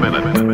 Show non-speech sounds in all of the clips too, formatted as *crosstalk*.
minute.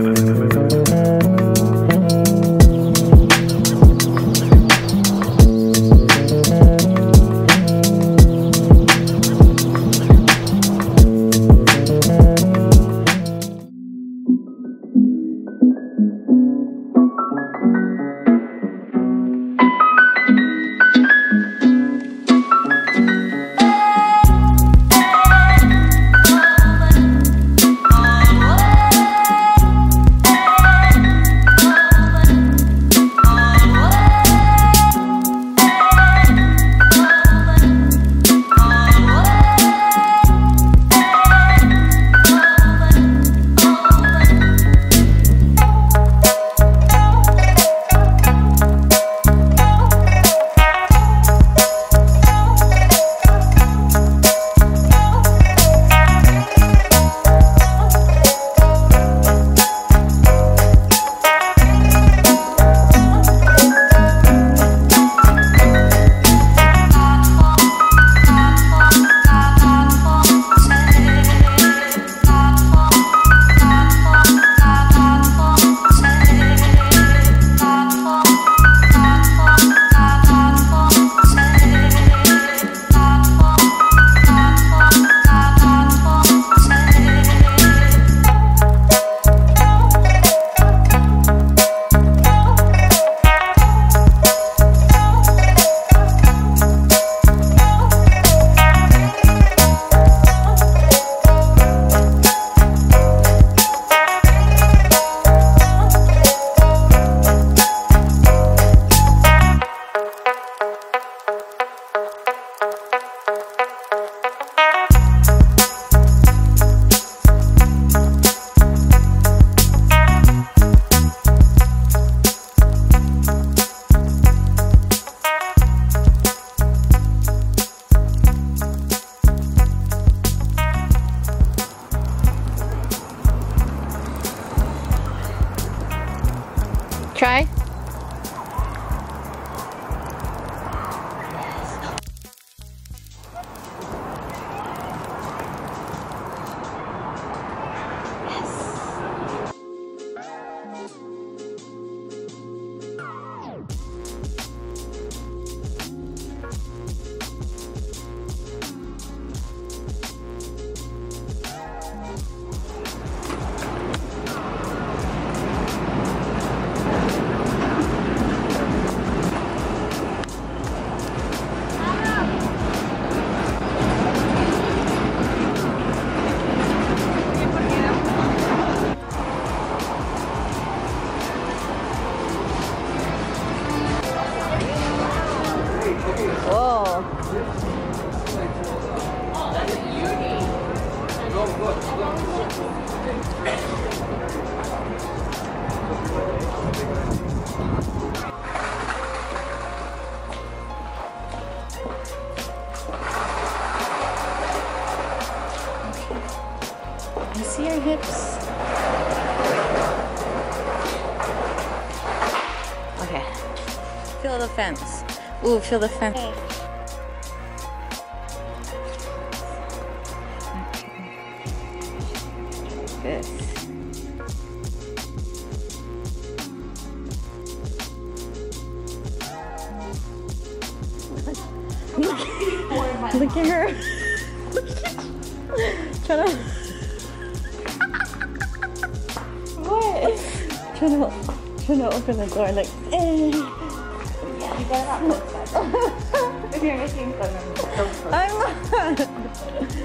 Try. Whoa. See your hips. Okay. Feel the fence. Ooh, feel the fence. This. *laughs* Look at her. Trying to. what? Trying to, trying to open the door like. Eh. You better not post that. if you're making fun of me, don't post I'm not. *laughs*